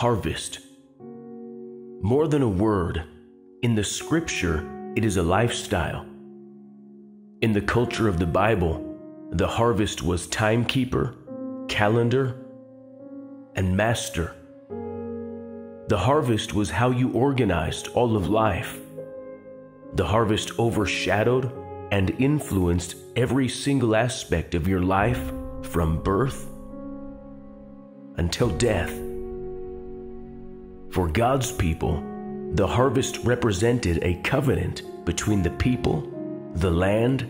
harvest. More than a word, in the scripture, it is a lifestyle. In the culture of the Bible, the harvest was timekeeper, calendar, and master. The harvest was how you organized all of life. The harvest overshadowed and influenced every single aspect of your life from birth until death. For God's people, the harvest represented a covenant between the people, the land,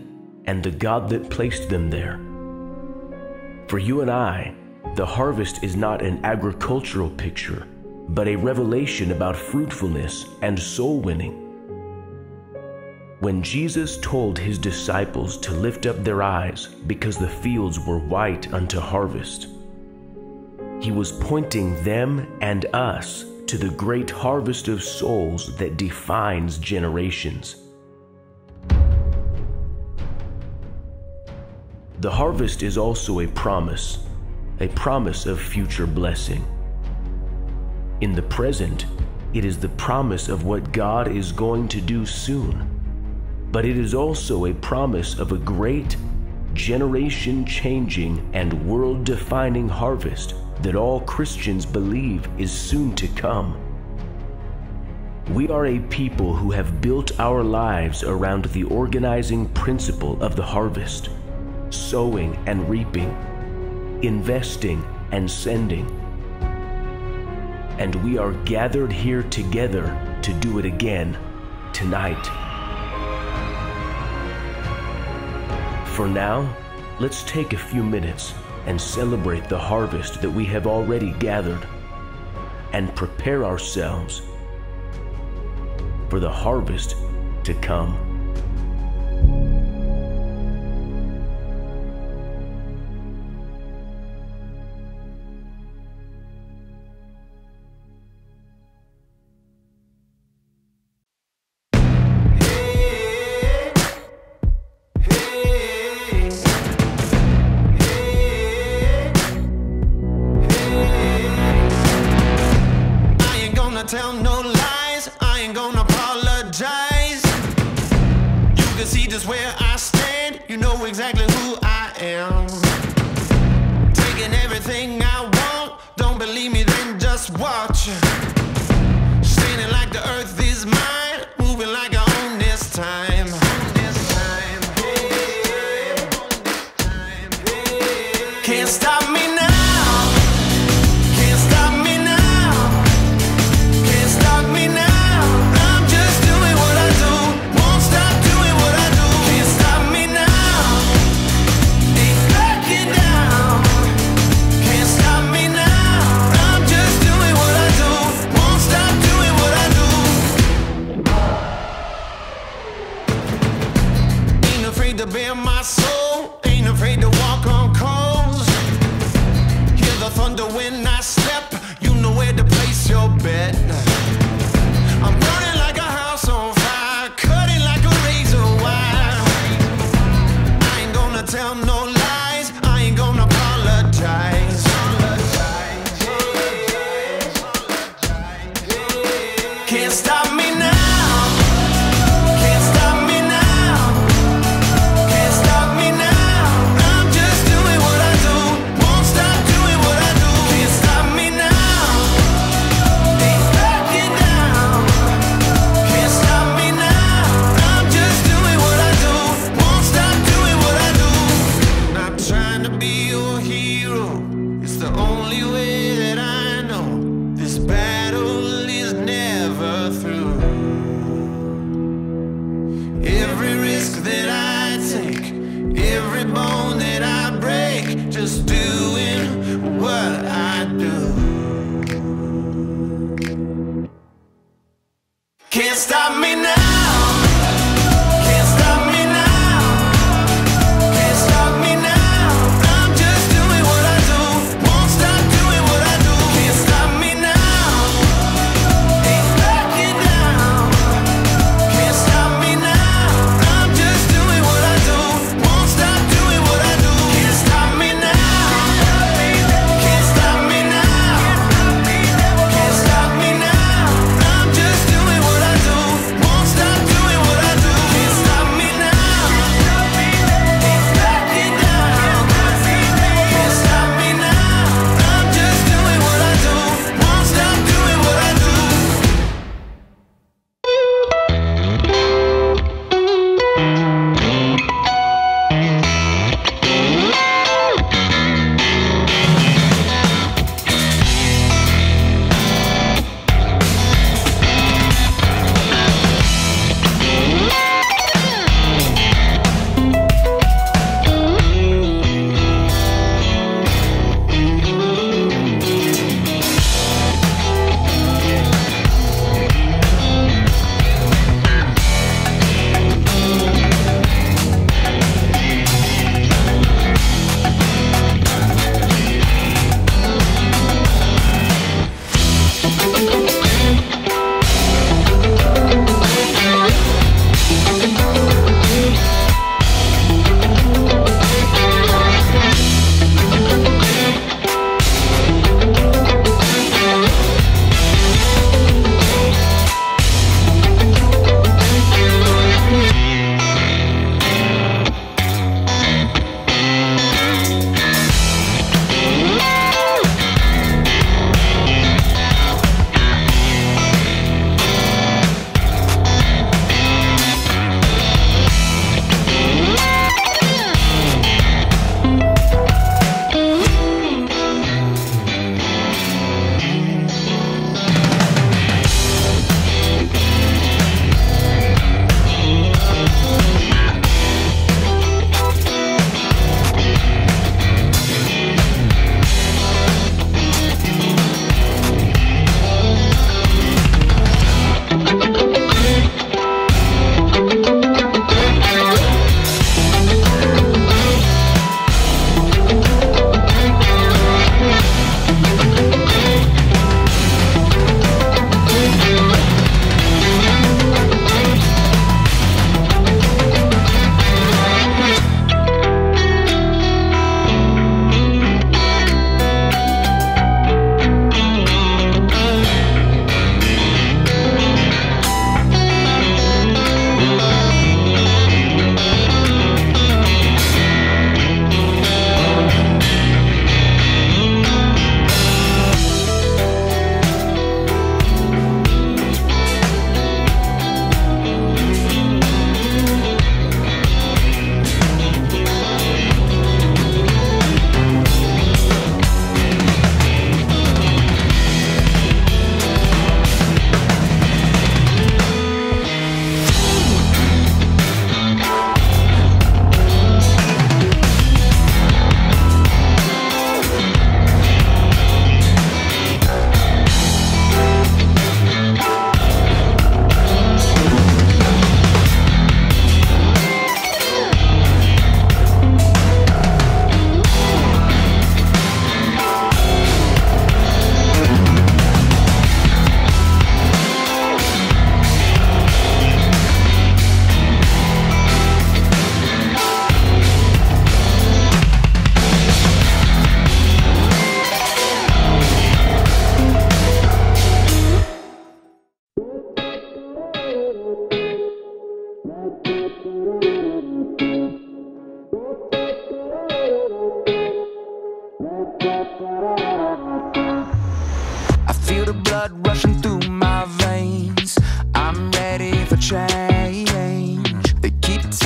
and the God that placed them there. For you and I, the harvest is not an agricultural picture, but a revelation about fruitfulness and soul winning. When Jesus told his disciples to lift up their eyes because the fields were white unto harvest, he was pointing them and us to the great harvest of souls that defines generations. The harvest is also a promise, a promise of future blessing. In the present, it is the promise of what God is going to do soon, but it is also a promise of a great, generation changing, and world defining harvest that all Christians believe is soon to come. We are a people who have built our lives around the organizing principle of the harvest, sowing and reaping, investing and sending. And we are gathered here together to do it again tonight. For now, let's take a few minutes and celebrate the harvest that we have already gathered and prepare ourselves for the harvest to come. Can't stop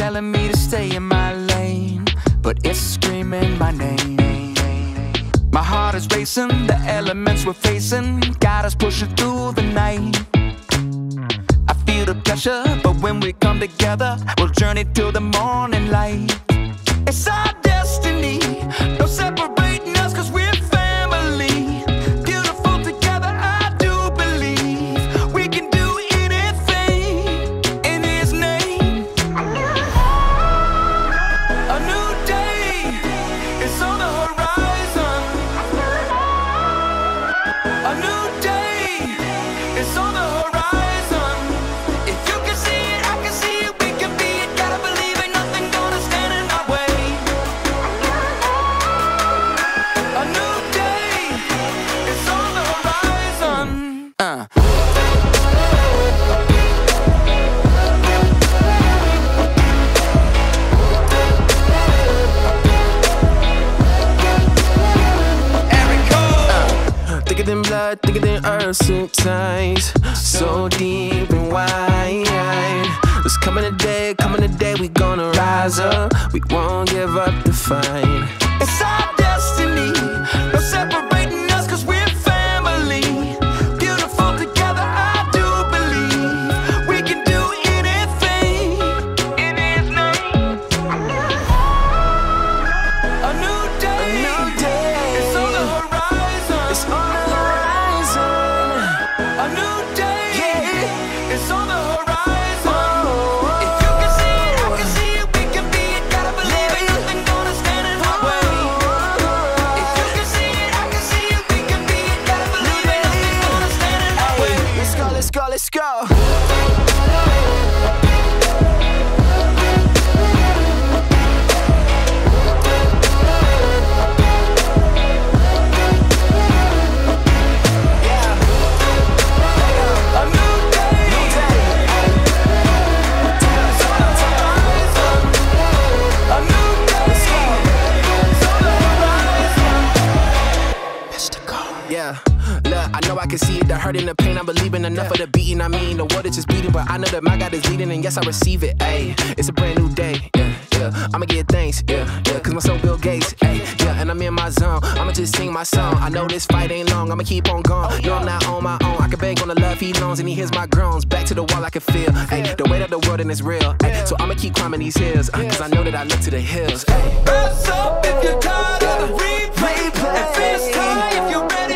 telling me to stay in my lane, but it's screaming my name. My heart is racing, the elements we're facing got us pushing through the night. I feel the pressure, but when we come together, we'll journey till the morning light. It's our than blood, thicker than earth, suit ties. So deep and wide. There's coming a day, coming a day, we gonna rise up. We won't give up the fight. Enough of the beating. I mean, the world is just beating, but I know that my God is leading, and yes, I receive it. Ayy, it's a brand new day. Yeah, yeah. I'ma get thanks. Yeah, yeah. Cause my soul Bill Gates. Ayy, yeah, and I'm in my zone. I'ma just sing my song. I know this fight ain't long. I'ma keep on going. No, I'm not on my own. I can bang on the love he loans, and he hears my groans. Back to the wall, I can feel. Ayy, the weight of the world and it's real. Ayy, so I'ma keep climbing these hills. Uh, Cause I know that I look to the hills. Ayy. Rise up if you're tired of the replay. And finish time if you're ready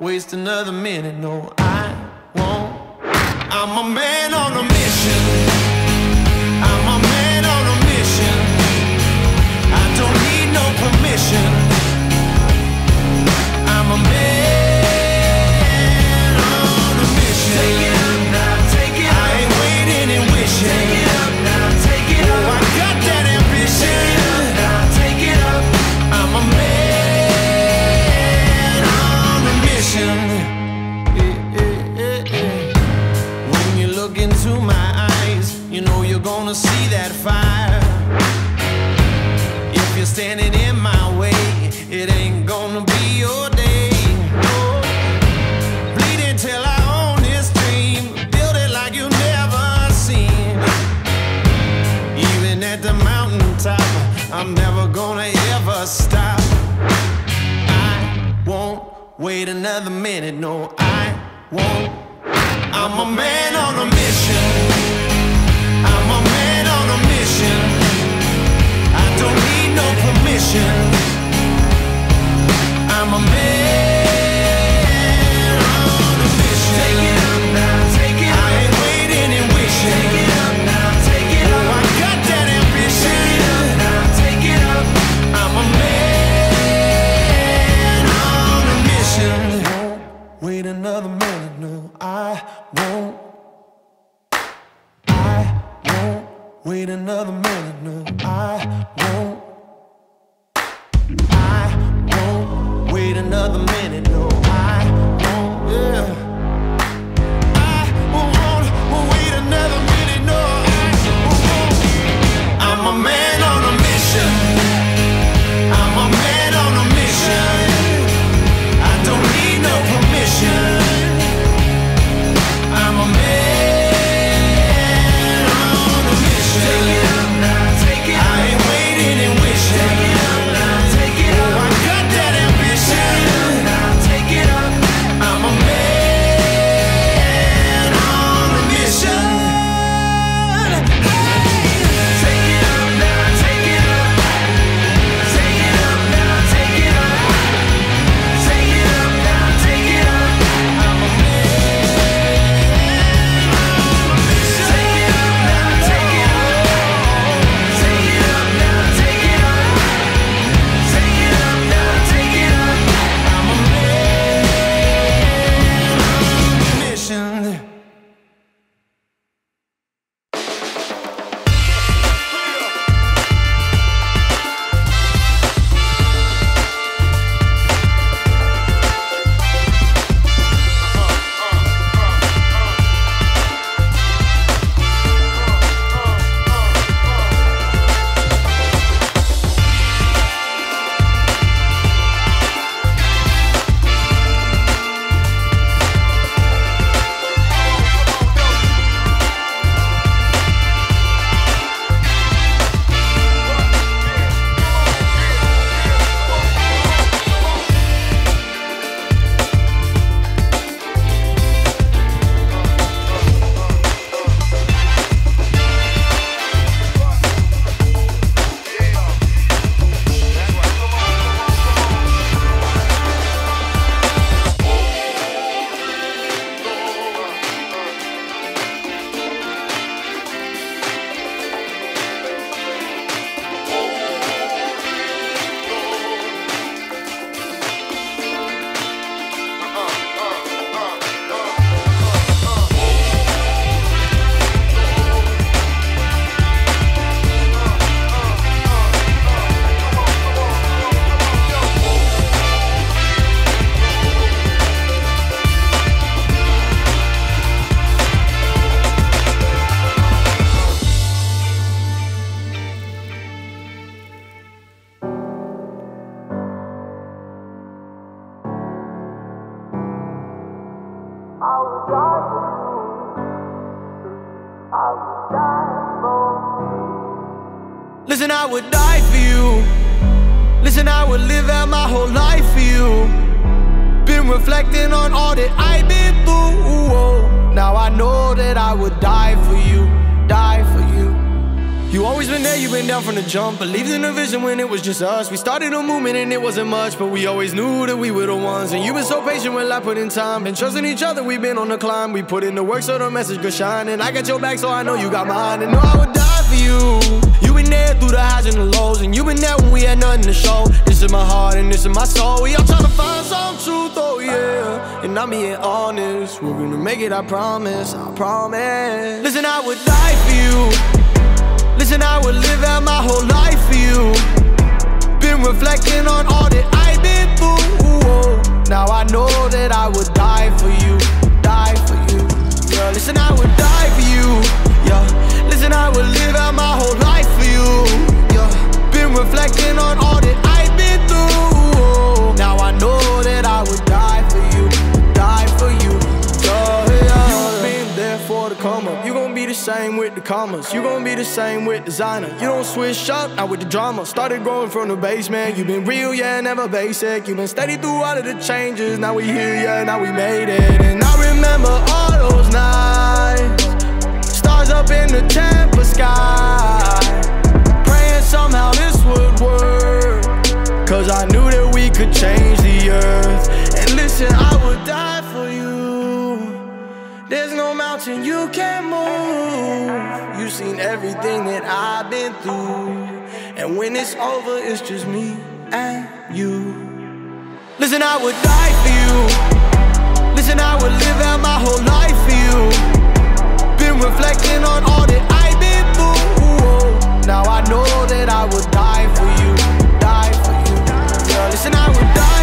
waste another minute, no, I won't. I'm a man on a mission. I'm a man on a mission. I don't need no permission. Listen, I would die for you. Listen, I would live out my whole life for you. Been reflecting on all that I've been through. Now I know that I would die for you, die for you. You always been there, you been down from the jump. Believed in the vision when it was just us. We started a movement and it wasn't much, but we always knew that we were the ones. And you've been so patient when I put in time. Been trusting each other, we've been on the climb. We put in the work so the message could shine. And I got your back, so I know you got mine. And know I would die for you. You been there through the highs and the lows, and you been there when we had nothing to show. This is my heart and this is my soul. We all trying to find some truth, oh yeah. And I'm being honest. We're gonna make it, I promise, I promise. Listen, I would die for you. Listen, I would live out my whole life for you. Been reflecting on all that I've been through. Oh. Now I know that I would die for you, die for you. Yeah, listen, I would die for you. Yeah, reason I would live out my whole life for you. Yeah. Been reflecting on all that I've been through. Now I know that I would die for you, die for you. Yeah. You've been there for the come You gon' be the same with the commas. You gon' be the same with designer. You don't switch up, now with the drama. Started growing from the basement. You been real, yeah, never basic. You been steady through all of the changes. Now we here, yeah, now we made it. And I remember all those nights up in the Tampa sky. Praying somehow this would work. Cause I knew that we could change the earth. And listen, I would die for you. There's no mountain you can move. You've seen everything that I've been through. And when it's over, it's just me and you. Listen, I would die for you. Listen, I would live out my whole life for you reflecting on all that I've been through. Now I know that I would die for you, die for you. Girl, listen, I would die.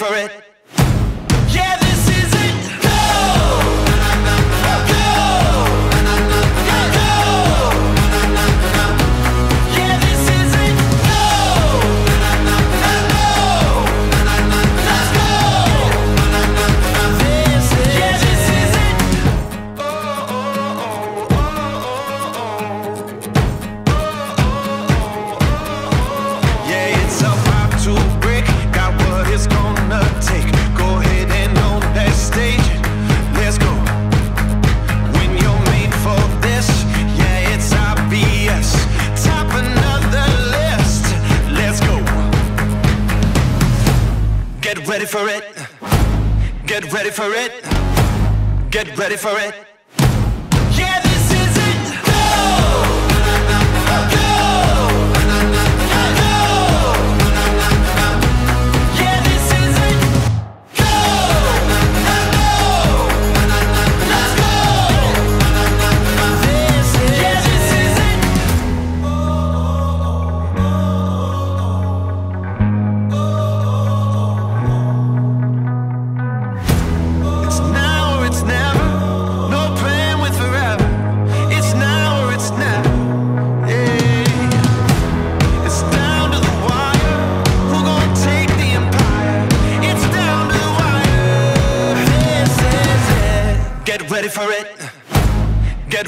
for it. for it. Get ready for it.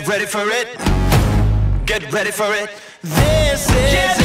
Get ready for it. Get ready for it. This is.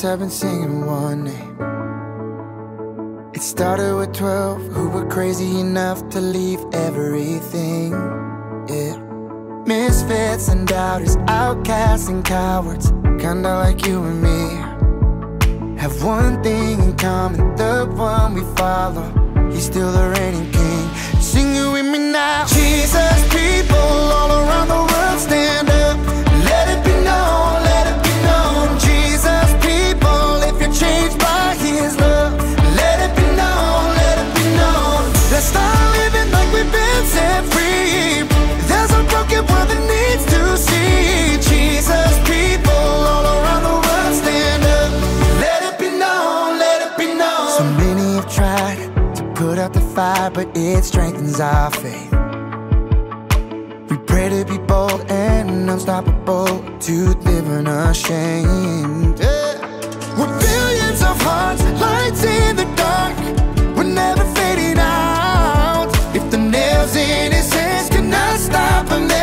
since I've been singing one name. It started with 12 who were crazy enough to leave everything. Yeah. Misfits and doubters, outcasts and cowards, kinda like you and me. Have one thing in common, the one we follow. He's still the reigning king. Sing it with me now. Jesus, people all around the world. fight, but it strengthens our faith. We pray to be bold and unstoppable, to live unashamed. Yeah. We're billions of hearts, lights in the dark. We're never fading out. If the nails in his hands cannot stop him,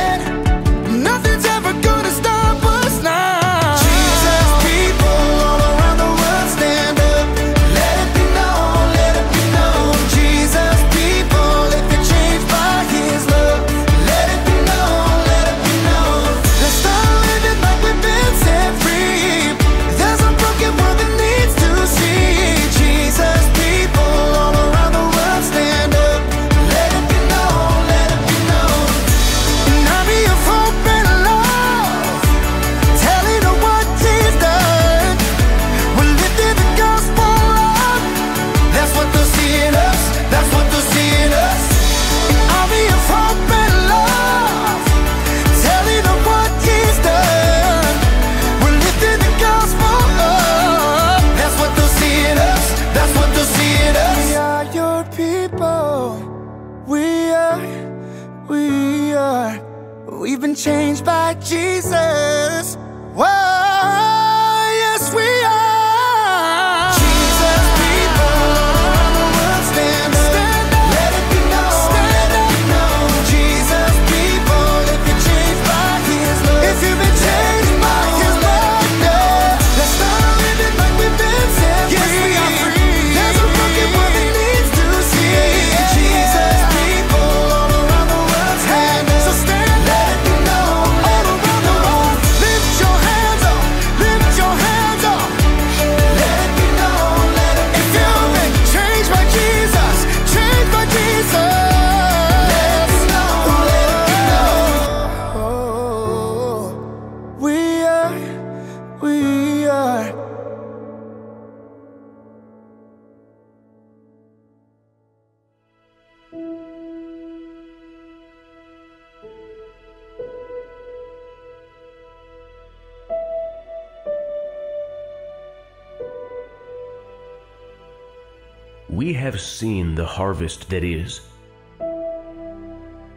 have seen the harvest that is.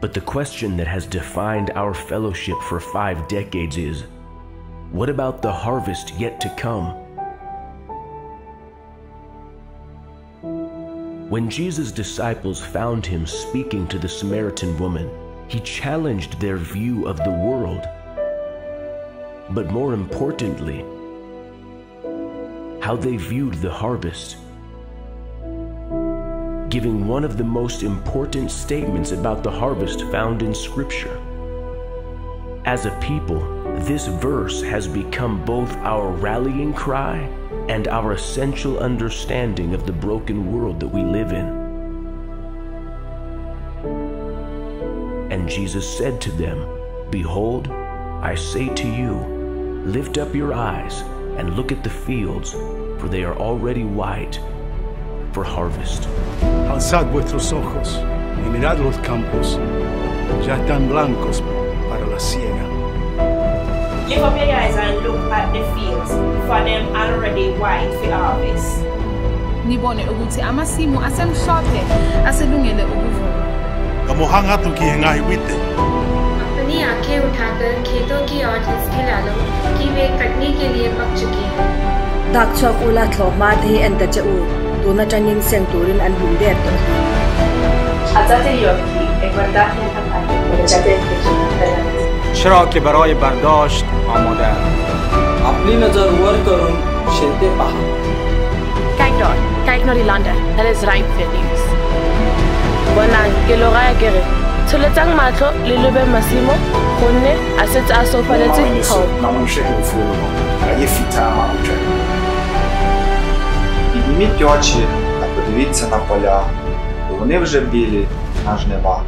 But the question that has defined our fellowship for five decades is what about the harvest yet to come? When Jesus' disciples found him speaking to the Samaritan woman, he challenged their view of the world. But more importantly, how they viewed the harvest, giving one of the most important statements about the harvest found in Scripture. As a people, this verse has become both our rallying cry and our essential understanding of the broken world that we live in. And Jesus said to them, Behold, I say to you, lift up your eyes and look at the fields, for they are already white for harvest. Alzad vuestros ojos y mirad los campos, ya están blancos para la siega. Lift up your eyes and look at the fields, for them already white for harvest. nibone ukuthi amasimu asemhlophe aselungele ukuvunwa Kamuhanga tukihengai wite. अपनी आंखें उठाकर खेतों की ओर झिसके डालो कि वे कटने के लिए पक चुके हैं dak chuak ula thlo ma the en ta che u tu na chanin seng turin an bum de to حضرت یاکی اقوالده هم نجد چرا که برای برداشت آماده است. आपली नजर वर करून शेते पहा Kijk daar, kijk naar die landen. Dat is rijp voor nieuws. Bonang, ke lo raya ke re, tsholetsang matlho le lebe masimo gonne a setse a sofaletse thobo. Підніміть очі та подивіться на поля, бо вони вже білі на жнива.